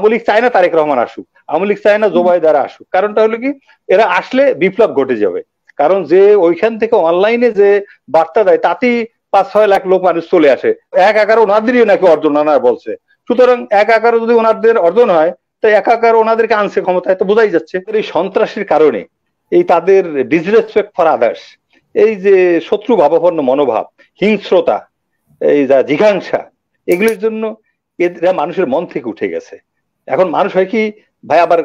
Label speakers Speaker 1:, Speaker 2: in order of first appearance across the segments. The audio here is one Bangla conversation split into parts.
Speaker 1: আওয়ামী লীগ চায় না তারেক রহমান আসুক, আওয়ামী লীগ চায় না জোবাইদারা আসুক। কারণটা হলো কি, এরা আসলে বিপ্লব ঘটে যাবে। কারণ যে ওইখান থেকে অনলাইনে যে বার্তা দেয়, তাতেই পাঁচ ছয় লাখ লোক মানুষ চলে আসে। এক এগারো ওনাদেরই নাকি অর্জন ওনারা বলছে। সুতরাং এক এগারো যদি ওনাদের অর্জন হয়, তো এক এগারো ওনাদেরকে আনছে ক্ষমতায়, তো বোঝাই যাচ্ছে এই সন্ত্রাসের কারণে, এই তাদের ডিসরেসপেক্ট ফর আদার্স এই যে শত্রু ভাবাপন্ন মনোভাব, হিংস্রতা, এই যা জিঘাংসা, এগুলির জন্য এরা মানুষের মন থেকে উঠে গেছে। এখন মানুষ হয় কি, ভাই আবার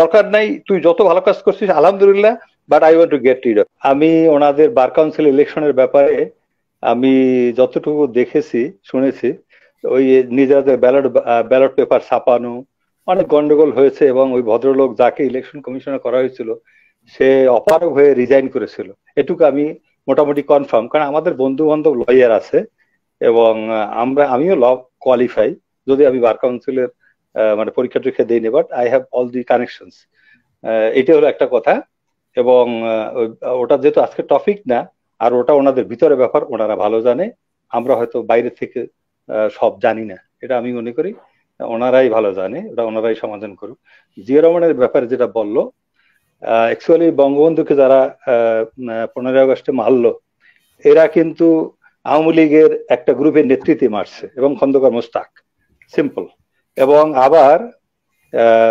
Speaker 1: দরকার নাই, তুই যত ভালো কাজ করছিস, আলহামদুলিল্লাহ but I want to get rid আমি ওনাদের বার কাউন্সিল ইলেকশনের ব্যাপারে আমি যতটুকু দেখেছি, শুনেছি, ওই নিজেদের ব্যালট ব্যালট পেপার ছাপানো, অনেক গন্ডগোল হয়েছে এবং ওই ভদ্রলোক যাকে ইলেকশন কমিশনার করা হয়েছিল, সে অপারগ হয়ে রিজাইন করেছিল। এটুকু আমি মোটামুটি কনফার্ম কারণ আমাদের বন্ধু বান্ধব লয়ার আছে এবং আমরা, আমিও ল কোয়ালিফাই যদি আমি বার কাউন্সিলের মানে পরীক্ষা টরীক্ষা দিইনি but I have all the connections এটা হলো একটা কথা। এবং ওটা যেহেতু আজকে টপিক না, আর ওটা ওনাদের ভিতরে ব্যাপার, ওনারা ভালো জানে। আমরা হয়তো বাইরে থেকে সব জানি না। এটা আমি মনে করি, ওনারাই ভালো জানে ওটা ওনারাই সমাধান করুক। জিয়া রহমানের ব্যাপারে যেটা বলল অ্যাকচুয়ালি বঙ্গবন্ধুকে যারা পনেরোই আগস্টে মারলো, এরা কিন্তু আওয়ামী লীগের একটা গ্রুপের নেতৃত্বে মারছে, এবং খন্দকার মোস্তাক সিম্পল এবং আবার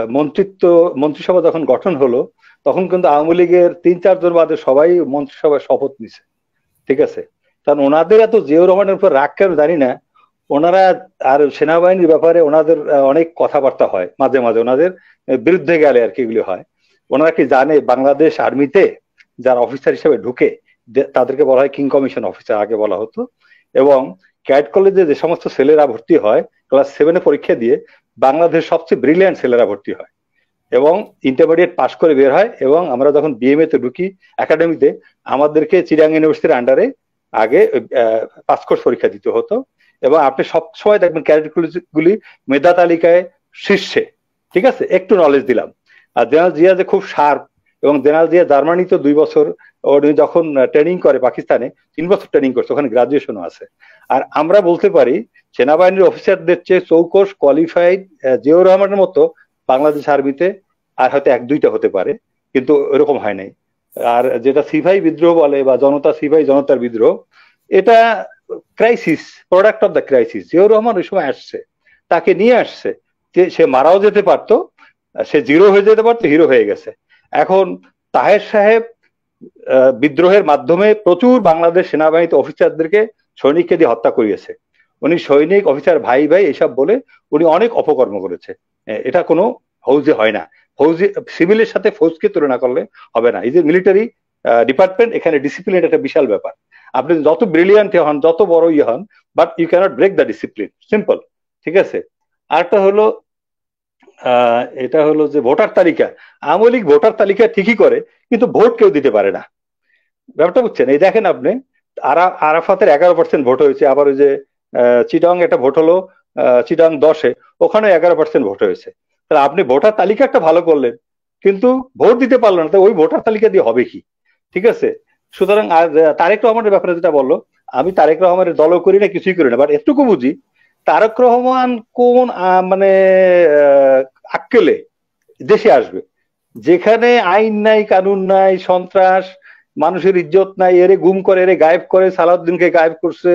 Speaker 1: মন্ত্রিত্ব, মন্ত্রিসভা যখন গঠন হলো, তখন কিন্তু আওয়ামী লীগের তিন, চারজন বাদে সবাই মন্ত্রিসভায় শপথ নিছে। ঠিক আছে? কারণ ওনাদের এত জিয়াউর রহমানের উপর রাগ কেন জানি না। ওনারা আর সেনাবাহিনীর ব্যাপারে ওনাদের অনেক কথাবার্তা হয় মাঝে মাঝে। ওনাদের বিরুদ্ধে গেলে আর কি এগুলি হয়। ওনারা কি জানে বাংলাদেশ আর্মিতে যারা অফিসার হিসেবে ঢুকে তাদেরকে বলা হয় কিং কমিশন অফিসার, আগে বলা হতো। এবং ক্যাট কলেজে যে সমস্ত ছেলেরা ভর্তি হয় ক্লাস সেভেনে পরীক্ষা দিয়ে বাংলাদেশ সবচেয়ে ব্রিলিয়ান্ট ছেলেরা ভর্তি হয়। এবং ইন্টারমিডিয়েট পাশ করে বের হয় এবং আমরা যখন বিএমএ তে ঢুকি একাডেমিতে আমাদেরকে চিরাং ইউনিভার্সিটির আন্ডারে আগে পাস কোর্স পরীক্ষা দিতে হতো। এবং আপনি সব সময় দেখবেন ক্যাডেট গুলি মেধা তালিকায় শীর্ষে। ঠিক আছে? একটু নলেজ দিলাম। আর জেনারেল জিয়া যে খুব শার্প এবং জেনারেল জিয়া জার্মানি তো দুই বছর, উনি যখন ট্রেনিং করে পাকিস্তানে, তিন বছর ট্রেনিং করছে, ওখানে গ্রাজুয়েশনও আছে। আর আমরা বলতে পারি, সেনাবাহিনীর অফিসারদের চেয়ে চৌকস কোয়ালিফাইড জিয়াউর রহমানের মতো বাংলাদেশ আর্মিতে আর হয়তো এক দুইটা হতে পারে, কিন্তু এরকম হয় নাই। আর যেটা সিভাই বিদ্রোহ বলে বা জনতা সিভাই জনতার বিদ্রোহ, এটা crisis product of the crisis Ziaur Rahman ওই সময় আসছে, তাকে নিয়ে আসছে, যে সে মারাও যেতে পারতো, সে জিরো হয়ে যেতে পারতো হিরো হয়ে গেছে। এখন তাহের সাহেব বিদ্রোহের মাধ্যমে প্রচুর বাংলাদেশ সেনাবাহিনীতে অফিসারদেরকে সৈনিককে দিয়ে হত্যা করিয়েছে। উনি সৈনিক, অফিসার, ভাই ভাই এসব বলে উনি অনেক অপকর্ম করেছে। এটা কোনো ফৌজে হয় না। ফৌজি, সিভিলের সাথে ফৌজকে তুলনা করলে হবে না। এই যে মিলিটারি ডিপার্টমেন্ট, এখানে ডিসিপ্লিন একটা বিশাল ব্যাপার। আপনি যত ব্রিলিয়ান্ট হন, যত বড় ইয়ে হন, but you can't break the discipline. Simple, ঠিক আছে? আরেকটা হলো এটা হলো যে ভোটার তালিকা। আওয়ামী লীগ ভোটার তালিকা ঠিকই করে, কিন্তু ভোট কেউ দিতে পারে না। ব্যাপারটা বুঝছেন? এই দেখেন আপনি আরাফাতের এগারো পার্সেন্ট ভোট হয়েছে, আবার ওই যে চিটং একটা ভোট হলো চিটং দশে, ওখানে এগারো পার্সেন্ট ভোট হয়েছে। তাহলে আপনি ভোটার তালিকা একটা ভালো করলেন, কিন্তু ভোট দিতে পারলেন না ওই ভোটার তালিকা দিয়ে হবে কি? ঠিক আছে? সুতরাং তারেক রহমানের ব্যাপারে যেটা বলল, আমি তারেক রহমানের দলও করি না, কিছুই করি না বাট এটুকু বুঝি, তারেক রহমান কোন মানে আক্কেলে দেশে আসবে? যেখানে আইন নাই, কানুন নাই, সন্ত্রাস মানুষের ইজ্জত নাই, এরে গুম করে, এরে গায়েব করে, সালাউদ্দিনকে গায়েব করছে,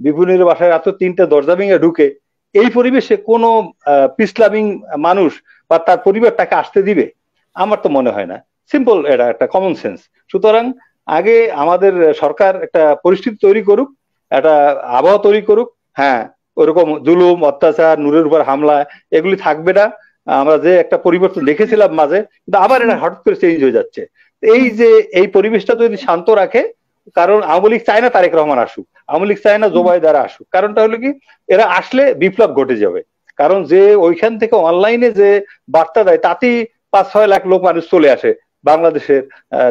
Speaker 1: বিপুলের বাসায় এত তিনটা দরজা ভেঙে ঢুকে। এই পরিবেশে কোন পিসলামিং মানুষ বা তার পরিবার তাকে আসতে দিবে? আমার তো মনে হয় না। সিম্পল এটা, একটা কমন সেন্স সুতরাং আগে আমাদের সরকার একটা পরিস্থিতি তৈরি করুক, একটা আবহাওয়া তৈরি করুক হ্যাঁ ওরকম জুলুম, অত্যাচার, নূরের উপর হামলা, এগুলি থাকবে না। আমরা যে একটা পরিবর্তন দেখেছিলাম মাঝে, কিন্তু আবার এটা হঠাৎ করে চেঞ্জ হয়ে যাচ্ছে। এই যে এই পরিবেশটা যদি শান্ত রাখে কারণ আওয়ামী লীগ চায় না তারেক রহমান আসুক আওয়ামী লীগ চায় না জোবাইদারা আসুক। কারণটা হলো কি এরা আসলে বিপ্লব ঘটে যাবে। কারণ যে ওইখান থেকে অনলাইনে যে বার্তা দেয় তাতেই পাঁচ ছয় লাখ লোক মানুষ চলে আসে বাংলাদেশের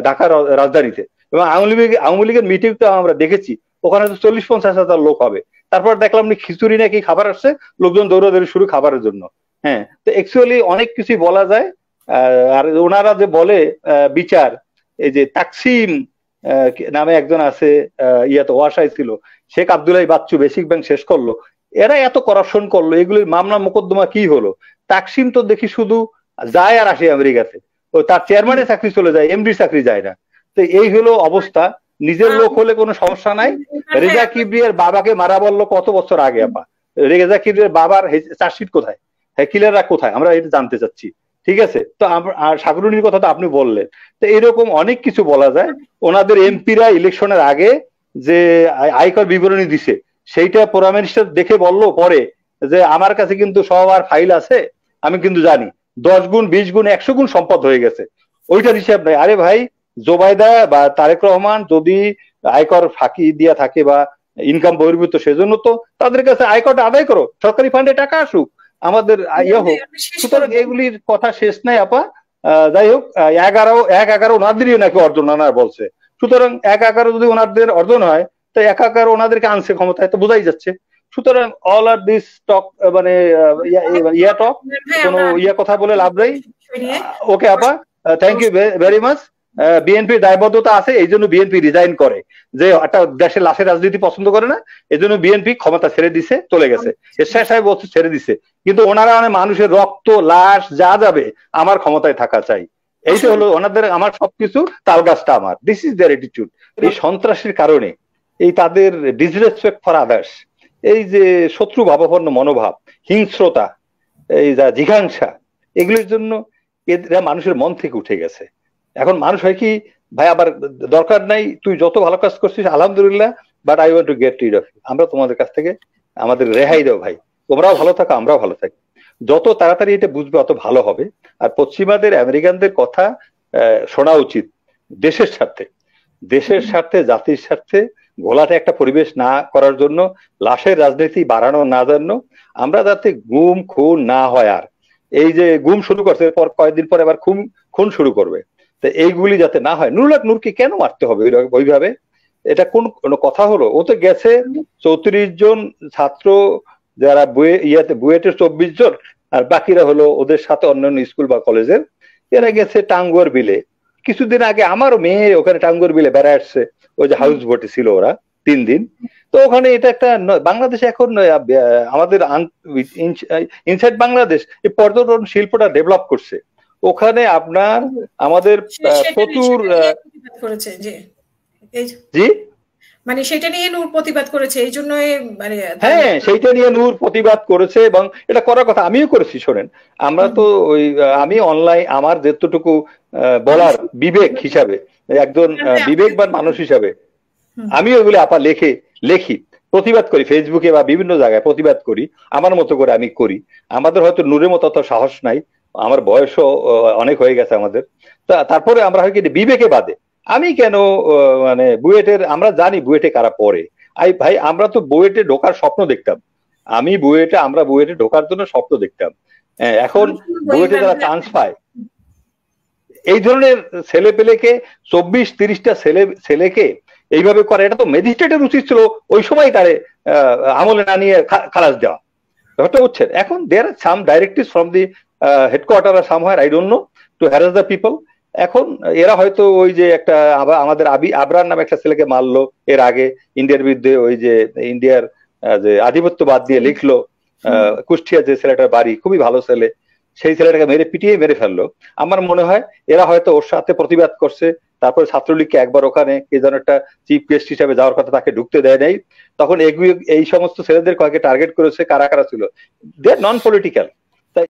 Speaker 1: ঢাকার রাজধানীতে। এবং আওয়ামী লীগ আওয়ামী লীগের মিটিং তো আমরা দেখেছি ওখানে তো চল্লিশ পঞ্চাশ হাজার লোক হবে। তারপর দেখলাম খিচুড়ি নাকি খাবার আসছে লোকজন দৌড়াদৌড়ি শুরু খাবারের জন্য। হ্যাঁ তো অ্যাকচুয়ালি অনেক কিছুই বলা যায় আর ওনারা যে বলে বিচার, এই যে তাকসিম নামে একজন আছে ইয়াতে ওয়াসাই ছিল, শেখ আবদুল্লাহ বাচ্চু বেসিক ব্যাংক শেষ করল। এরা এত করাপশন করল, এগুলির মামলা মোকদ্দমা কি হলো? তাকসিম তো দেখি শুধু যায় আর আসে আমেরিকাতে। ও তার চেয়ারম্যানের চাকরি চলে যায় এমডি চাকরি যায় না। তো এই হলো অবস্থা। নিজের লোক হলে কোনো সমস্যা নাই। রেজা কিবরিয়ার বাবাকে মারা বলল কত বছর আগে, আপা? রেজা কিবরিয়ার বাবার চার্জশিট কোথায়? হ্যাঁ কিলাররা কোথায়? আমরা এটা জানতে চাচ্ছি। ঠিক আছে? তো আর সাগরুনির কথা তো আপনি বললেন। তো এরকম অনেক কিছু বলা যায়। ওনাদের এমপিরা ইলেকশনের আগে যে আয়কর বিবরণী দিছে, সেইটা প্রধান মিনিস্টার দেখে বলল পরে যে, আমার কাছে কিন্তু সবার ফাইল আছে, আমি কিন্তু জানি। দশ গুণ, বিশ গুণ, একশো গুণ সম্পদ হয়ে গেছে। ওইটার হিসাব নাই। আরে ভাই জোবাইদা বা তারেক রহমান যদি আয়কর ফাঁকি দিয়া থাকে বা ইনকাম বহির্ভূত, সেজন্য তো তাদের কাছে আয়করটা আদায় করো। সরকারি ফান্ডে টাকা আসুক। আমাদের ইয়ে হোক। সুতরাং এগুলির কথা শেষ নাই আপা। যাই হোক এগারো এক এগারো ওনাদেরই নাকি অর্জন ওনার বলছে। সুতরাং এক এগারো যদি ওনাদের অর্জন হয় তো এক এগারো ওনাদেরকে আনছে ক্ষমতায় তো বোঝাই যাচ্ছে। সুতরাং অল আর দিস টক মানে ইয়া টক কোন ইয়া কথা বলে লাভ নেই। ওকে আপা। থ্যাংক ইউ ভেরি মাচ বিএনপির দায়বদ্ধতা আছে, এই জন্য বিএনপি রিজাইন করে। যে একটা দেশের লাশের রাজনীতি পছন্দ করে না, এই জন্য বিএনপি ক্ষমতা ছেড়ে দিছে, চলে গেছে। এরশাহ সাহেব বছর ছেড়ে দিছে। কিন্তু ওনারা মানে মানুষের রক্ত, লাশ, যা যাবে, আমার ক্ষমতায় থাকা চাই। এইটা হলো ওনাদের, আমার সবকিছু তালগাছটা আমার। দিস ইজ দেয়ার অ্যাটিটিউড এই সন্ত্রাসের কারণে, এই তাদের ডিসরেসপেক্ট ফর আদার্স এই যে শত্রু ভাবাপন্ন মনোভাব, হিংস্রতা, এই যা জিঘাংসা, এগুলির জন্য এরা মানুষের মন থেকে উঠে গেছে। এখন মানুষ হয় কি, ভাই, আবার দরকার নাই, তুই যত ভালো কাজ করছিস, আলহামদুলিল্লাহ but I want to get rid of আমরা তোমাদের কাছ থেকে আমাদের রেহাই দাও ভাই। তোমরাও ভালো থাকো, আমরাও ভালো থাকি। যত তাড়াতাড়ি এটা বুঝবে, অত ভালো হবে। আর পশ্চিমাদের, আমেরিকানদের কথা শোনা উচিত দেশের স্বার্থে। দেশের স্বার্থে, জাতির স্বার্থে ঘোলাটে একটা পরিবেশ না করার জন্য, লাশের রাজনীতি বাড়ানো না জন্য আমরা যাতে গুম, খুন না হয় আর। এই যে গুম শুরু করছে, এরপর কয়েকদিন পরে আবার খুন খুন শুরু করবে। তো এইগুলি যাতে না হয়। নুরুল নূরকে কেন মারতে হবে ওইভাবে? এটা কোন কথা হলো? ও তো গেছে চৌত্রিশ জন ছাত্র যারা বুয়ে ইয়াতে বুয়েটের চব্বিশ জন, আর বাকিরা হলো ওদের সাথে অন্যান্য স্কুল বা কলেজের। এরা গেছে টাঙ্গুয়ার বিলে। কিছুদিন আগে আমারও মেয়ে ওখানে টাঙ্গুয়ার বিলে বেড়া আসছে। ওই যে হাউস বোটে ছিল ওরা, তিন দিন। তো ওখানে এটা একটা বাংলাদেশে এখন আমাদের ইনসাইড বাংলাদেশ, এই পর্যটন শিল্পটা ডেভেলপ করছে। ওখানে আপনার আমাদের প্রচুর জি।
Speaker 2: মানে সেটা নিয়ে নূর প্রতিবাদ করেছে এই জন্য মানে
Speaker 1: হ্যাঁ সেইটা নিয়ে নূর প্রতিবাদ করেছে এবং এটা করার কথা আমিও করেছি শোনেন। আমরা তো ওই আমি অনলাইন আমার যেতটুকু বলার বিবেক হিসাবে একজন বিবেকবান মানুষ হিসাবে আমি ওইগুলি আপা লেখে লেখি প্রতিবাদ করি ফেসবুকে বা বিভিন্ন জায়গায় প্রতিবাদ করি আমার মতো করে আমি করি। আমাদের হয়তো নূরের মতো অত সাহস নাই আমার বয়সও অনেক হয়ে গেছে আমাদের। তা তারপরে আমরা হয় কি বিবেকে বাদে। আমি কেন মানে বুয়েটের আমরা জানি বুয়েটে কারা পড়ে। আই ভাই আমরা তো বুয়েটে ঢোকার স্বপ্ন দেখতাম। আমি বুয়েটে আমরা বুয়েটে ঢোকার জন্য স্বপ্ন দেখতাম। এখন বুয়েটে যারা চান্স পায় এই ধরনের ছেলে পেলেকে চব্বিশ তিরিশটা ছেলে ছেলেকে এইভাবে করে এটা তো ম্যাজিস্ট্রেটের উচিত ছিল ওই সময় তারে আমলে না নিয়ে খালাস দেওয়া। ব্যাপারটা হচ্ছে এখন there some directive from the headquarter R some I don't know to harass the people এখন এরা হয়তো ওই যে একটা আমাদের আবি আবরার নামে একটা ছেলেকে মারলো এর আগে ইন্ডিয়ার বিরুদ্ধে ওই যে ইন্ডিয়ার যে আধিপত্যবাদ দিয়ে লিখলো কুষ্টিয়া যে ছেলেটার বাড়ি খুবই ভালো ছেলে সেই ছেলেটাকে মেরে পিটিয়ে মেরে ফেলল। আমার মনে হয় এরা হয়তো ওর সাথে প্রতিবাদ করছে তারপরে ছাত্রলীগকে একবার ওখানে কে যেন একটা চিফ গেস্ট হিসাবে যাওয়ার কথা তাকে ঢুকতে দেয় নাই। তখন এই সমস্ত ছেলেদের কয়েকে টার্গেট করেছে কারা কারা ছিল? দে নন পলিটিক্যাল